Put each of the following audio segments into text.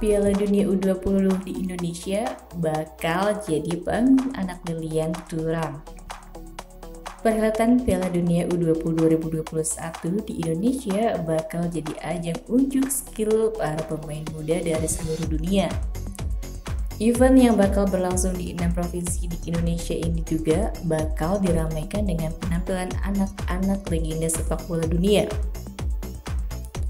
Piala Dunia U20 di Indonesia bakal jadi panggung anak Lilian Turam. Perhelatan Piala Dunia U20 2021 di Indonesia bakal jadi ajang unjuk skill para pemain muda dari seluruh dunia. Event yang bakal berlangsung di enam provinsi di Indonesia ini juga bakal diramaikan dengan penampilan anak-anak legenda sepak bola dunia.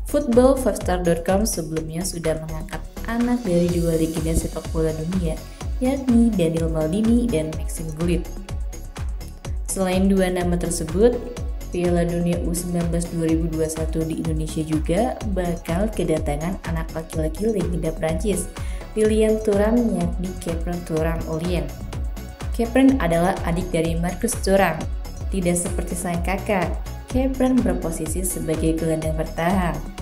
Football5star.com sebelumnya sudah mengangkat anak dari dua legenda sepak bola dunia, yakni Daniel Maldini dan Maxim Gullit. Selain dua nama tersebut, Piala Dunia U19 2021 di Indonesia juga bakal kedatangan anak laki-laki legenda Prancis, Lilian Thuram yakni Kepren Thuram Olien. Kepren adalah adik dari Marcus Thuram. Tidak seperti sang kakak, Kepren berposisi sebagai gelandang bertahan.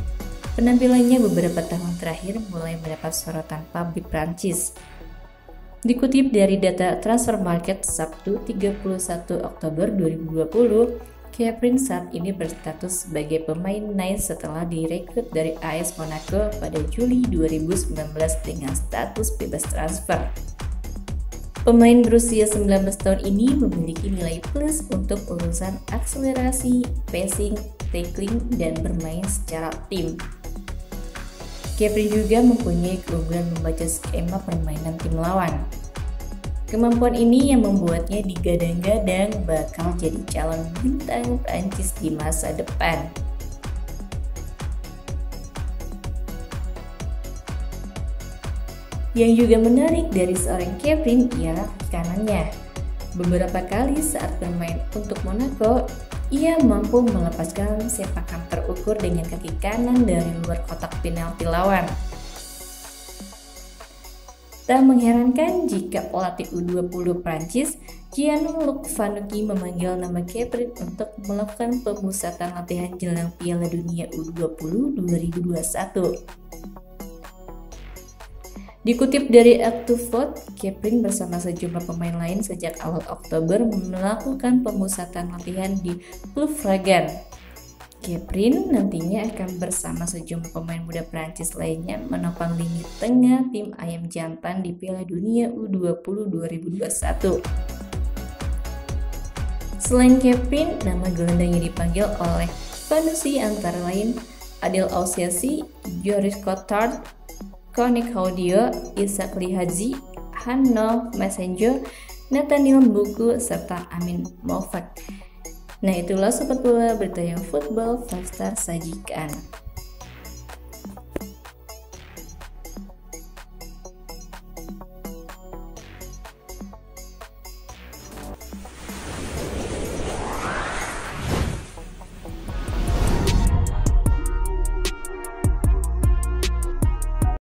Penampilannya beberapa tahun terakhir mulai mendapat sorotan publik Prancis. Dikutip dari data Transfer Market Sabtu 31 Oktober 2020, Keprin saat ini berstatus sebagai pemain nice setelah direkrut dari AS Monaco pada Juli 2019 dengan status bebas transfer. Pemain berusia 19 tahun ini memiliki nilai plus untuk urusan akselerasi, passing, tackling, dan bermain secara tim. Kepri juga mempunyai keunggulan membaca skema permainan tim lawan. Kemampuan ini yang membuatnya digadang-gadang bakal jadi calon bintang Prancis di masa depan. Yang juga menarik dari seorang Kevin ialah kanannya. Beberapa kali saat bermain untuk Monaco, ia mampu melepaskan sepakan terukur dengan kaki kanan dari luar kotak penalti lawan. Tak mengherankan jika pelatih U20 Prancis, Gianluc Vanucci memanggil nama Keprin untuk melakukan pemusatan latihan jelang Piala Dunia U20 2021. Dikutip dari Actuvot, Keprin bersama sejumlah pemain lain sejak awal Oktober melakukan pemusatan latihan di klub Fragan. Keprin nantinya akan bersama sejumlah pemain muda Prancis lainnya menopang lini tengah tim ayam jantan di Piala Dunia U20 2021. Selain Keprin, nama gelandang yang dipanggil oleh Vanusi antara lain Adil Ausiasi, Joris Cotard, Konik Audio, Isak Lihaji, Hanno Messenger, Nathaniel Buku, serta Amin Mofat. Nah itulah sobat bola berita yang football 5 star sajikan.